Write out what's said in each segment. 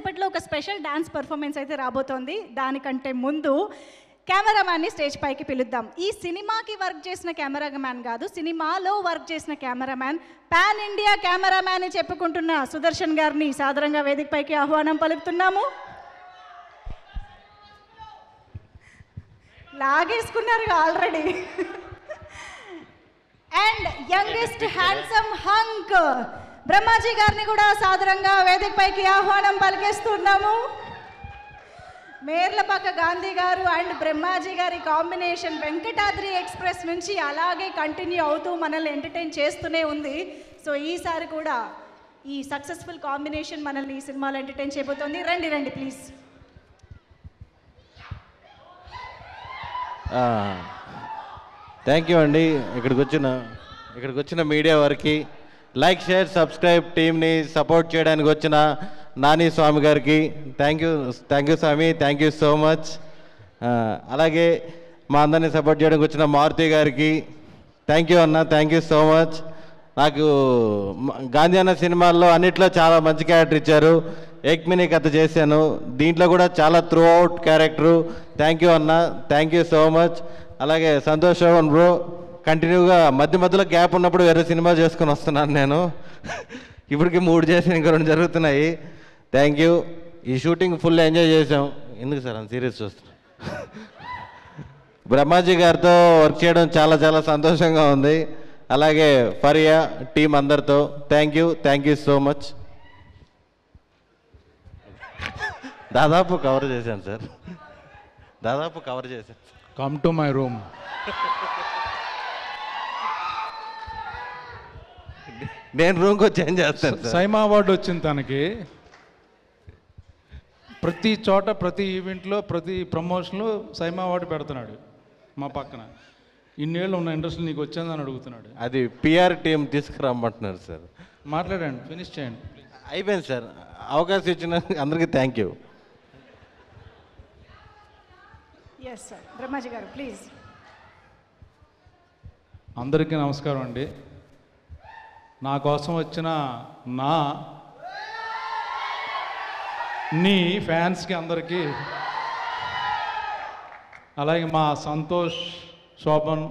ఇప్పట్లో ఒక special dance performance అయితే రాబోతోంది. దానికంటే ముందు కెమెరామ్యాన్ని స్టేజ్ పైకి పిలుద్దాం. ఈ సినిమాకి వర్క్ చేసిన కెమెరామ్యాన్ కాదు సినిమాలో వర్క్ చేసిన కెమెరామ్యాన్ పాన్ ఇండియా కెమెరామ్యాన్ అని చెప్పుకుంటున్న సుదర్శన్ గారిని సాధారణంగా వేదిక పైకి ఆహ్వానం పలుకుతున్నాము. లాగేసుకున్నారు already. And youngest handsome hunk. Brahmaji గారిని కూడా సాదరంగా వేదిక పైకి ఆహ్వానం పలికేస్తున్నాము. మేర్లపక్క గాంధీ గారు అండ్ బ్రహ్మాజీ గారి కాంబినేషన్ వెంకటాద్రి ఎక్స్ప్రెస్ నుంచి అలాగే కంటిన్యూ అవుతూ మనల్ని ఎంటర్టైన్ చేస్తూనే ఉంది. సో ఈసారి కూడా ఈ సక్సెస్ఫుల్ కాంబినేషన్ మనల్ని ఈ సినిమాలో ఎంటర్టైన్ చేయబోతోంది. రండి రండి ప్లీజ్. థ్యాంక్ యూ అండి. ఇక్కడికి వచ్చిన ఇక్కడికి వచ్చిన మీడియా వారికి లైక్ షేర్ సబ్స్క్రైబ్ టీమ్ని సపోర్ట్ చేయడానికి వచ్చిన నాని స్వామి గారికి. Thank you thank you Swami. Thank you so much అలాగే మా అందరిని సపోర్ట్ చేయడానికి వచ్చిన మారుతి గారికి. థ్యాంక్ యూ అన్న. థ్యాంక్ యూ సో మచ్ నాకు గాంధీ అన్న సినిమాల్లో అన్నిట్లో చాలా మంచి క్యారెక్టర్ ఇచ్చారు. ఎక్మిని కథ చేశాను. దీంట్లో కూడా చాలా throughout character thank you అన్న. థ్యాంక్ యూ సో మచ్ అలాగే సంతోష్ బ్రో కంటిన్యూగా మధ్య మధ్యలో గ్యాప్ ఉన్నప్పుడు వేరే సినిమా చేసుకొని వస్తున్నాను నేను. ఇప్పటికి మూడు చేసి ఇంకా రెండు జరుగుతున్నాయి. థ్యాంక్ యూ ఈ షూటింగ్ ఫుల్ ఎంజాయ్ చేసాం ఎందుకు సార్ అంత సీరియస్ చూస్తున్నా? బ్రహ్మాజీ గారితో వర్క్ చేయడం చాలా చాలా సంతోషంగా ఉంది. అలాగే ఫరియా టీం అందరితో. Thank you thank you so much దాదాపు కవర్ చేశాను సార్. దాదాపు కవర్ చేశాను. కమ్ టు మై రూమ్ నేను రూమ్కి వచ్చి ఏం చేస్తాను సార్? సైమా అవార్డు వచ్చింది తనకి. ప్రతి చోట ప్రతి ఈవెంట్లో ప్రతి ప్రమోషన్లో సైమా అవార్డు పెడుతున్నాడు మా పక్కన. ఇన్నేళ్ళు ఉన్న ఇండస్ట్రీ నీకు వచ్చిందని అడుగుతున్నాడు. అది పిఆర్ టీం తీసుకురమ్మంటున్నారు సార్. మాట్లాడండి ఫినిష్ చేయండి. అయిపోయింది సార్. అవకాశం ఇచ్చిన అందరికీ thank you yes sir Brahmaji గారు ప్లీజ్ అందరికీ నమస్కారం అండి. నా కోసం వచ్చిన నా నీ ఫ్యాన్స్కి అందరికీ అలాగే మా సంతోష్ శోభన్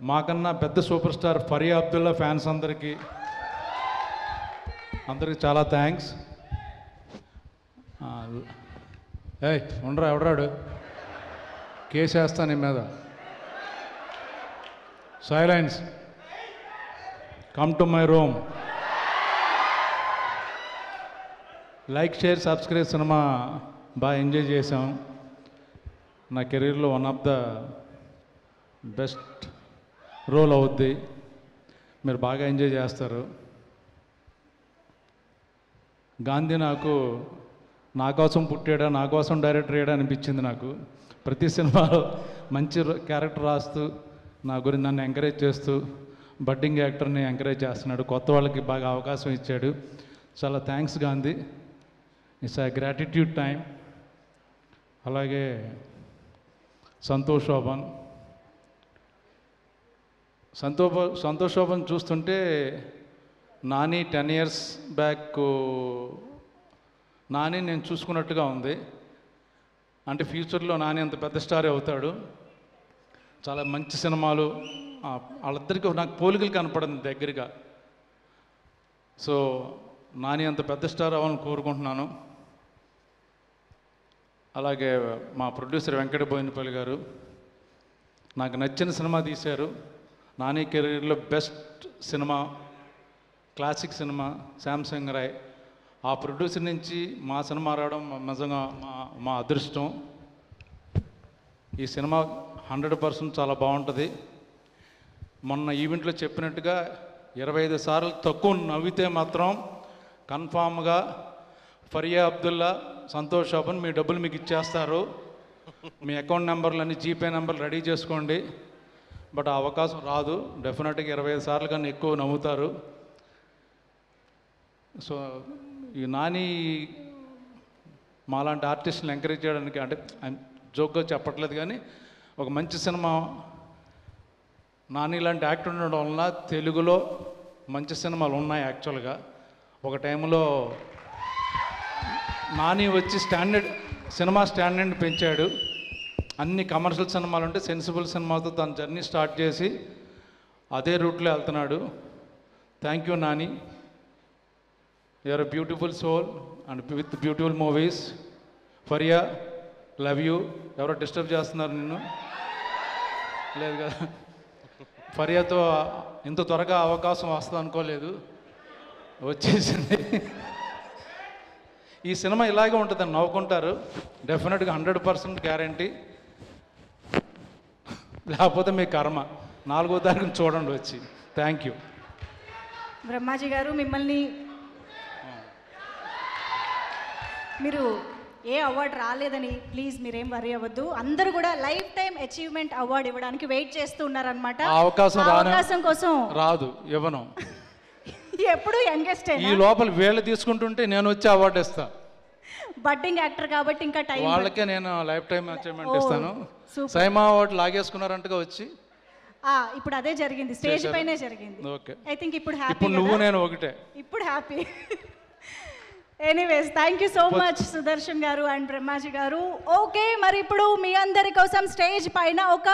మాకన్నా పెద్ద super star Faria Abdullah fans అందరికీ అందరికి చాలా థ్యాంక్స్. ఏయ్ ఉండరా ఎవడరాడు? కేసేస్తా నీ మీద. Silence. Come to my room like share subscribe cinema బాగా ఎంజాయ్ చేసాం నా కెరీర్లో one of the best role అవుద్ది. మీరు బాగా ఎంజాయ్ చేస్తారు. గాంధీ నాకు నా కోసం పుట్టాడా నా కోసం డైరెక్టర్ అయ్యాడా అనిపించింది నాకు. ప్రతి సినిమాలో మంచి క్యారెక్టర్ రాస్తూ నా గురించి నన్ను ఎంకరేజ్ చేస్తూ బడ్డింగ్ యాక్టర్ని ఎంకరేజ్ చేస్తున్నాడు. కొత్త వాళ్ళకి బాగా అవకాశం ఇచ్చాడు. చాలా thanks Gandhi. It's a gratitude time. అలాగే సంతోష్ శోభన్. సంతోష సంతోష్ శోభన్ చూస్తుంటే Nani ten years back Nani నేను చూసుకున్నట్టుగా ఉంది. అంటే ఫ్యూచర్లో నాని అంత పెద్ద స్టార్ అవుతాడు. చాలా మంచి సినిమాలు వాళ్ళిద్దరికీ నాకు పోలికలు కనపడింది దగ్గరగా. సో నాని అంత పెద్ద స్టార్ అవ్వాలని కోరుకుంటున్నాను. అలాగే మా ప్రొడ్యూసర్ వెంకట బోయినపల్లి గారు నాకు నచ్చిన సినిమా తీశారు. నాని కెరీర్లో best cinema classic cinema Samsung Roy. ఆ ప్రొడ్యూసర్ నుంచి మా సినిమా రావడం నిజంగా మా మా అదృష్టం. ఈ సినిమా హండ్రెడ్ పర్సెంట్ చాలా బాగుంటుంది. మొన్న ఈవెంట్లో చెప్పినట్టుగా ఇరవై ఐదు సార్లు తక్కువ నవ్వితే మాత్రం కన్ఫామ్గా ఫరియా అబ్దుల్లా సంతోష్ శోభన్ మీ డబ్బులు మీకు ఇచ్చేస్తారు. మీ అకౌంట్ నెంబర్లన్నీ జీపే నెంబర్లు రెడీ చేసుకోండి. బట్ ఆ అవకాశం రాదు. డెఫినెట్గా ఇరవై ఐదు సార్లు కన్నా ఎక్కువ నవ్వుతారు. సో ఈ నాని మాలాంటి ఆర్టిస్టులు ఎంకరేజ్ చేయడానికి అంటే జోక్గా చెప్పట్లేదు కానీ ఒక మంచి సినిమా నాని లాంటి యాక్టర్ ఉండడం వలన తెలుగులో మంచి సినిమాలు ఉన్నాయి యాక్చువల్గా. ఒక టైంలో నాని వచ్చి స్టాండర్డ్ సినిమా స్టాండర్డ్ పెంచాడు. అన్ని కమర్షియల్ సినిమాలు ఉంటే సెన్సిబుల్ సినిమాతో తన జర్నీ స్టార్ట్ చేసి అదే రూట్లో వెళ్తున్నాడు. Thank you Nani. You're beautiful soul and with beautiful movies Faria love you ఎవరో డిస్టర్బ్ చేస్తున్నారు నిన్ను? లేదు కదా? ఫరియాతో ఇంత త్వరగా అవకాశం వస్తుంది అనుకోలేదు వచ్చేసింది. ఈ సినిమా ఇలాగే ఉంటుందని నవ్వుకుంటారు. డెఫినెట్గా హండ్రెడ్ పర్సెంట్ గ్యారంటీ. లేకపోతే మీ కర్మ. నాలుగో తారీఖున చూడండి వచ్చి. థ్యాంక్ యూ బ్రహ్మాజీ గారు మిమ్మల్ని మీరు ఏ అవార్డు రాలేదని ప్లీజ్ మీరేం వరి అవ్వద్దు. అందరూ కూడా లైఫ్ టైం అచీవ్మెంట్ అవార్డు ఇవ్వడానికి వెయిట్ చేస్తూ ఉన్నారనమాట ఆ అవకాశం రానే- అవకాశం కోసం. రాదు ఇవ్వను. ఎప్పుడు యంగెస్ట్ ఈ లోపల వీళ్ళు తీసుకుంటుంటే నేను వచ్చి అవార్డు ఇస్తా. బడ్డింగ్ యాక్టర్ కాబట్టి ఇంకా టైం వాళ్ళకే నేను లైఫ్ టైం అచీవ్మెంట్ ఇస్తాను. సైమా అవార్డు లాగేసుకున్నారంటగా వచ్చి. ఇప్పుడు అదే జరిగింది. స్టేజ్. పైనే జరిగింది. ఓకే. ఐ థింక్ ఇప్పుడు హ్యాపీ ఇప్పుడు నువ్వు నేను ఒకటే. ఇప్పుడు happy anyways thank you so much Sudarshan గారు అండ్ బ్రహ్మాజీ గారు ఓకే మరి ఇప్పుడు మీ అందరి కోసం స్టేజ్ పైన ఒక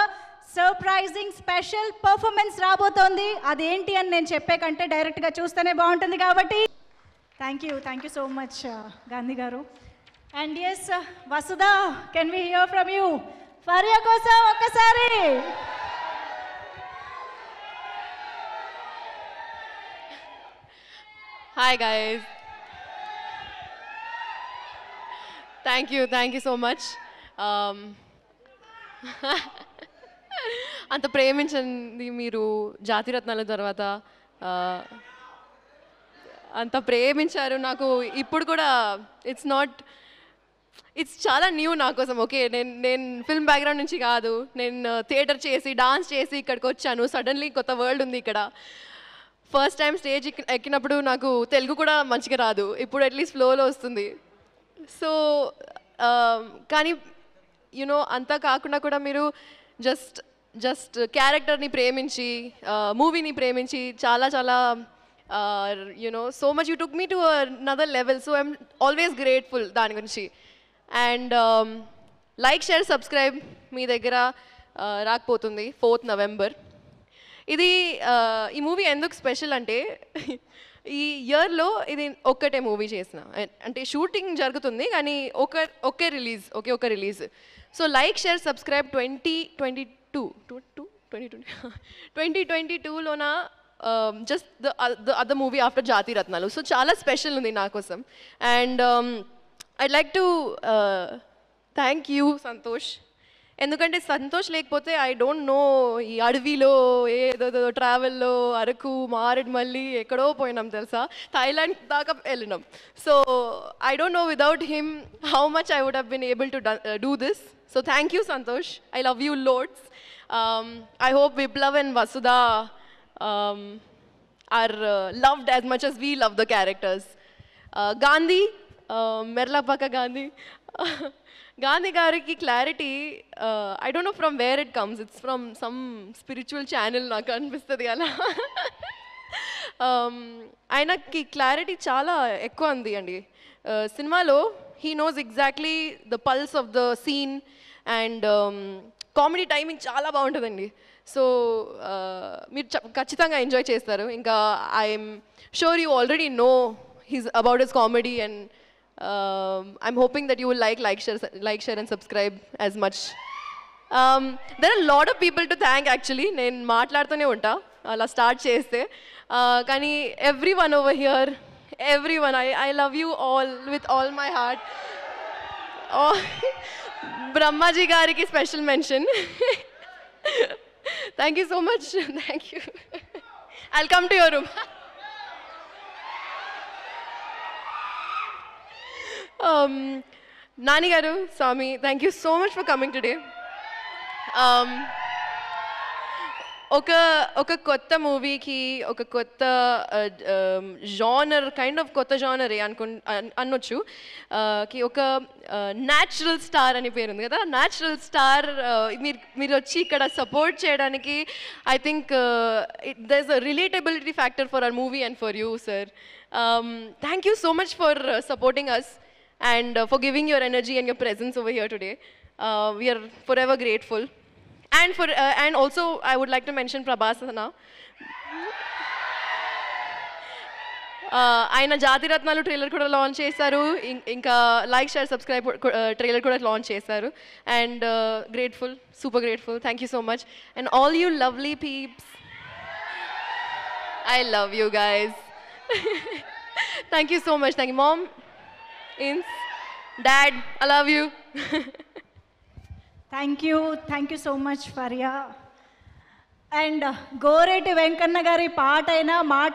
సర్ప్రైజింగ్ స్పెషల్ పర్ఫార్మెన్స్ రాబోతోంది. అదేంటి అని నేను చెప్పే కంటే డైరెక్ట్గా చూస్తేనే బాగుంటుంది కాబట్టి. Thank you thank you so much Gandhi గారు and S Vasudha can we hear from you Faria కోసం ఒక్కసారి. Hi, guys. Thank you thank you so much అంత ప్రేమించింది మీరు జాతిరత్నాల తర్వాత అంత ప్రేమించారు నాకు. ఇప్పుడు కూడా ఇట్స్ నాట్ ఇట్స్ చాలా న్యూ నా కోసం ఓకే నేను నేను ఫిల్మ్ బ్యాక్గ్రౌండ్ నుంచి కాదు. నేను uh, థియేటర్ చేసి డాన్స్ చేసి ఇక్కడికి వచ్చాను. సడన్లీ కొత్త వరల్డ్ ఉంది ఇక్కడ. ఫస్ట్ టైం స్టేజ్ ఎక్కి- ఎక్కినప్పుడు నాకు తెలుగు కూడా మంచిగా రాదు. ఇప్పుడు అట్లీస్ట్ ఫ్లోలో వస్తుంది. సో um, కానీ యునో అంతా కాకుండా కూడా మీరు జస్ట్ జస్ట్ క్యారెక్టర్ని ప్రేమించి మూవీని ప్రేమించి చాలా చాలా you know so much you took me to another level so I'm always grateful దాని గురించి. అండ్ లైక్ షేర్ సబ్స్క్రైబ్ మీ దగ్గర రాకపోతుంది ఫోర్త్ నవంబర్ ఇది ఈ మూవీ ఎందుకు స్పెషల్ అంటే ఈ ఇయర్లో ఇది ఒక్కటే మూవీ చేసిన. అంటే షూటింగ్ జరుగుతుంది కానీ ఒక ఒకే రిలీజ్ ఒకే ఒక release. So like share subscribe twenty twenty two. Two two twenty twenty twenty twenty టూలోన just the the other movie after Jathi Ratnalu. So చాలా స్పెషల్ ఉంది నా కోసం. And I like to thank you Santosh. ఎందుకంటే సంతోష్ లేకపోతే I don't no ఈ అడవిలో ఏదో ట్రావెల్లో అరకు మారేడుమల్లి ఎక్కడో పోయినాం తెలుసా? థాయిలాండ్ దాకా వెళ్ళినాం. So I don't know without him how much I would have been able to do this so thank you Santosh I love you loads I hope Viplav and Vasudha are loved as much as we love the characters Gandhi Merlapaka Gandhi Gandhi గారికి clarity I don't know from where it comes it's from some spiritual channel నాకు అనిపిస్తుంది అలా. Um, ఆయనకి clarity చాలా ఎక్కువ ఉంది అండి. Uh, సినిమాలో he knows exactly the pulse of the scene and comedy timing చాలా బాగుంటుందండి. సో uh, మీరు ఖచ్చితంగా ఎంజాయ్ చేస్తారు. ఇంకా I'm sure you already know he's about his comedy and Um, I'm hoping that you will like, like, share, like, share, and subscribe as much. Um, there are a lot of people to thank actually. నేను మాట్లాడుతూనే ఉంటా. అలా start చేస్తే. Uh, కానీ everyone over here everyone I I love you all with all my heart Brahmaji గారికి special mention thank you so much thank you I come to your room Um, Nani గారు Swami thank you so much for coming today ఒక ఒక కొత్త మూవీకి ఒక కొత్త genre kind of కొత్త genre అనుకు అనొచ్చు. Uh, కి ఒక uh, న్యాచురల్ స్టార్ అని పేరు ఉంది కదా? న్యాచురల్ స్టార్ uh, మీరు మీరు వచ్చి ఇక్కడ సపోర్ట్ చేయడానికి I think there is a relatability factor for our movie and for you sir thank you so much for supporting us and uh, for giving your energy and your presence over here today. Uh, we are forever grateful. And for uh, and also I would like to mention Prabhasana. ఆయన జాతిరత్నాలు trailer కూడా launch చేశారు ఇం- ఇంకా like share subscribe trailer కూడా launch చేశారు and grateful super grateful thank you so much and all you lovely peeps I love you guys thank you so much thank you mom ఇన్స్ dad I love you thank you thank you so much Faria and Goreti Venkanna గారి పాట అయినా మాట